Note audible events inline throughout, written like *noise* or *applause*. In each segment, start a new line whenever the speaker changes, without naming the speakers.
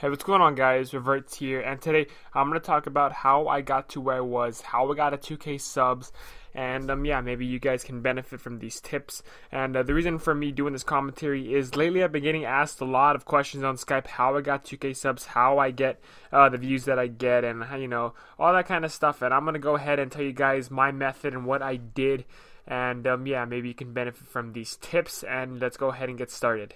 Hey, what's going on, guys? Revertz here, and today I'm going to talk about how I got to where I was, how I got a 2K subs, and um, yeah, maybe you guys can benefit from these tips. And uh, the reason for me doing this commentary is lately I've been getting asked a lot of questions on Skype how I got 2K subs, how I get uh, the views that I get, and you know all that kind of stuff. And I'm going to go ahead and tell you guys my method and what I did. And um, yeah, maybe you can benefit from these tips. And let's go ahead and get started.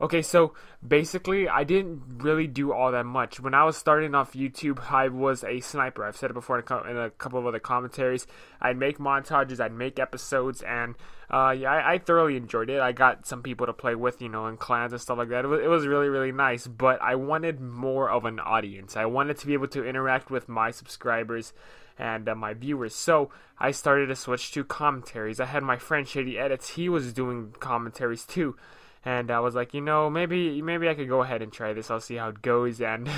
Okay, so basically, I didn't really do all that much. When I was starting off YouTube, *laughs* I was a sniper. I've said it before in a couple of other commentaries. I'd make montages, I'd make episodes, and uh, yeah, I, I, thoroughly enjoyed it. I got some people to play with, you know, in clans and stuff like that. It was, it was really, really nice, but I wanted more of an audience. I wanted to be able to interact with my subscribers and uh, my viewers. So I started to switch to commentaries. I had my friend Shady Edits, he was doing commentaries too and I was like, you know, maybe maybe I could go ahead and try this. I'll see how it goes. *laughs* And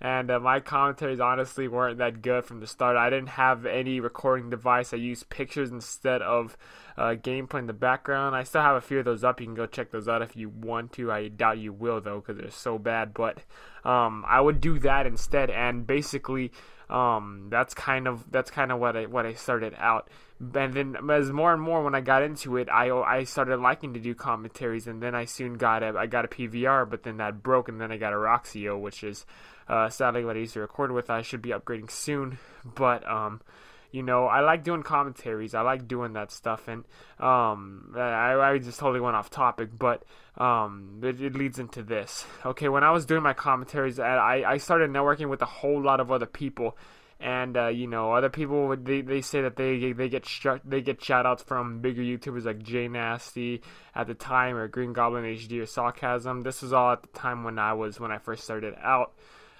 and uh, my commentaries honestly weren't that good from the start. I didn't have any recording device. I used pictures instead of uh, gameplay in the background. I still have a few of those up. You can go check those out if you want to. I doubt you will though, because they're so bad. But um, I would do that instead, and basically um, that's kind of that's kind of what I what I started out. And then as more and more when I got into it, I I started liking to do commentaries, and then I soon got a I got a PVR, but then that broke, and then I got a Roxio, which is uh, sadly what I used to record with. I should be upgrading soon, but um, you know, I like doing commentaries. I like doing that stuff, and um, I, I just totally went off topic, but um, it, it, leads into this. Okay, when I was doing my commentaries, I, I started networking with a whole lot of other people, and uh, you know, other people they, they say that they they get sh- they get shout outs from bigger YouTubers like Jay Nasty at the time, or Green Goblin HD, or Sarcasm. This was all at the time when I was when I first started out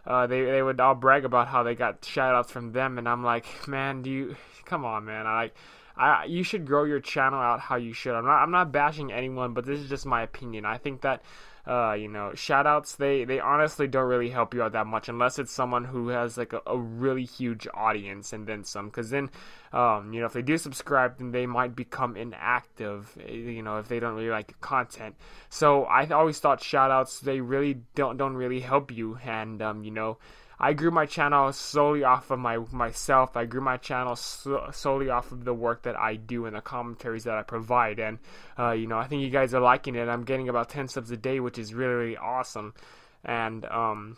uh, they they would all brag about how they got shout outs from them, and I'm like, man, do you come on, man? I. I, you should grow your channel out how you should. I'm not I'm not bashing anyone, but this is just my opinion. I think that uh, you know, shoutouts they they honestly don't really help you out that much unless it's someone who has like a, a really huge audience and then some. Because then, um, you know, if they do subscribe, then they might become inactive. Eh, you know, if they don't really like content. So I always thought shoutouts they really don't don't really help you, and um, you know. I grew my channel solely off of my myself. I grew my channel so, solely off of the work that I do and the commentaries that I provide. And uh, you know, I think you guys are liking it. I'm getting about 10 subs a day, which is really, really awesome. And um,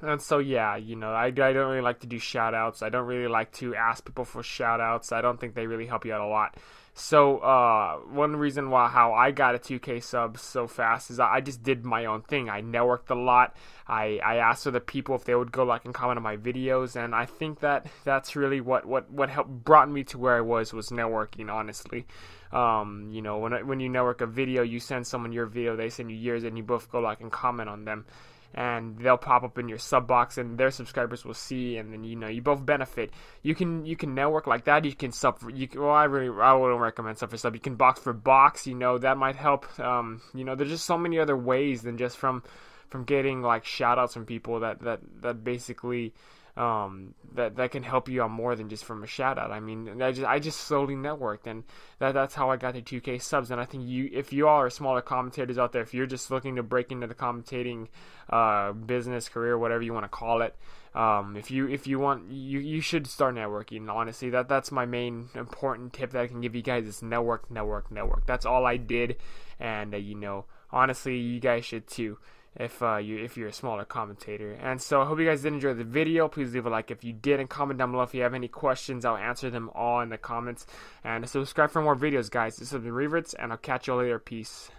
and so yeah, you know, I, I don't really like to do shout outs. I don't really like to ask people for shout outs. I don't think they really help you out a lot. So uh, one reason why how I got a 2K sub so fast is I just did my own thing. I networked a lot. I, I asked other people if they would go like and comment on my videos, and I think that that's really what what what helped brought me to where I was was networking. Honestly, um, you know, when when you network a video, you send someone your video, they send you yours, and you both go like and comment on them and they'll pop up in your sub box and their subscribers will see and then you know you both benefit. You can you can network like that. You can sub for, you can, well i really i wouldn't recommend sub for sub. You can box for box you know that might help. Um you know there's just so many other ways than just from from getting like shout outs from people that that that basically um, that that can help you out more than just from a shout out. I mean, I just I just slowly networked, and that that's how I got the 2K subs. And I think you, if you all are smaller commentators out there, if you're just looking to break into the commentating uh, business career, whatever you want to call it, um, if you if you want, you you should start networking. Honestly, that that's my main important tip that I can give you guys is network, network, network. That's all I did, and uh, you know, honestly, you guys should too if uh, you if you're a smaller commentator. And so I hope you guys did enjoy the video. Please leave a like if you did and comment down below if you have any questions. I'll answer them all in the comments. And subscribe for more videos, guys. This has been Revertz, and I'll catch you later. Peace.